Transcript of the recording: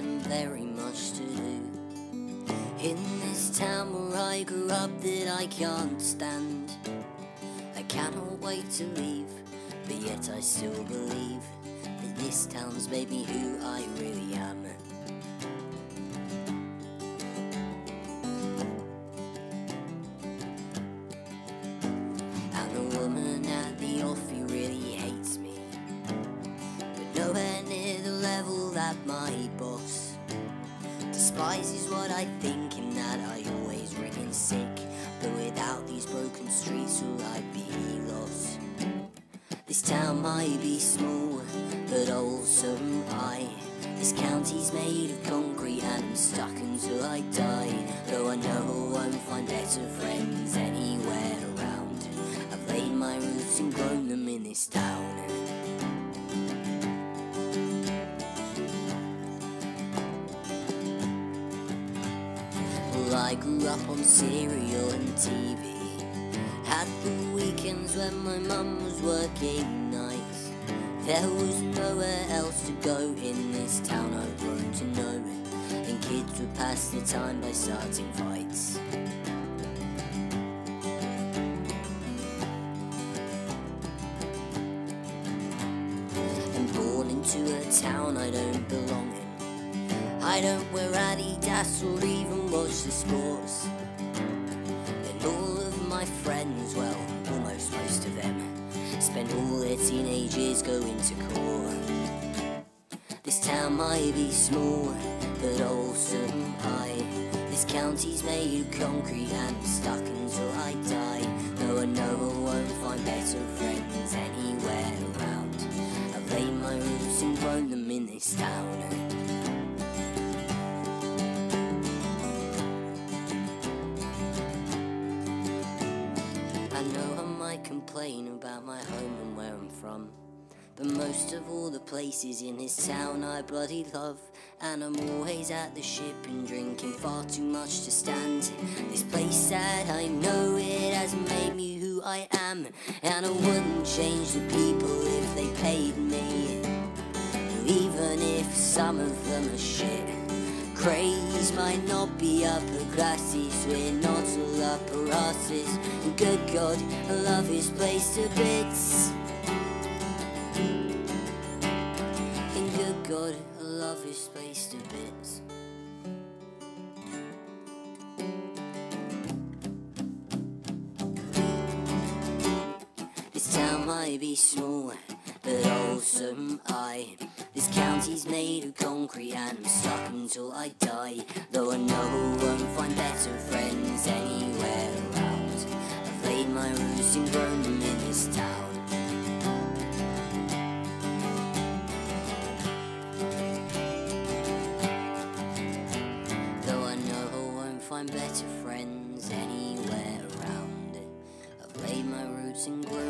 very much to do. In this town where I grew up that I can't stand. I cannot wait to leave, but yet I still believe that this town's made me who I really am. And the woman at my boss despises what I think and that I always in sick. But without these broken streets, will I be lost? This town might be small, but also I. This county's made of concrete and I'm stuck until I die. Though I know I won't find better friends anywhere Well, I grew up on cereal and TV. Had the weekends when my mum was working nights. There was nowhere else to go in this town I've grown to know. It, and kids would pass the time by starting fights. And born into a town I don't belong in. I don't wear Adidas or even watch the sports. And all of my friends, well, almost most of them, spend all their teenage years going to court. This town might be small, but also I. This county's made of concrete and stuck until I die. No, I know I won't find better friends anywhere around. I've laid my roots and grown them in this town. Complain about my home and where I'm from. But most of all the places in this town I bloody love. And I'm always at the ship and drinking far too much to stand. This place that I know it has made me who I am. And I wouldn't change the people if they paid me. Even if some of them are shit. Grays might not be upper classes, we're not upper. And good God, love this place to bits. And good God, love this place to bits. This town might be small, but also am I. This county's made of concrete and I'm stuck until I die. Though I know I won't find better friends anywhere around. I've laid my roots and grown them in this town. Though I know I won't find better friends anywhere around. I've laid my roots and grown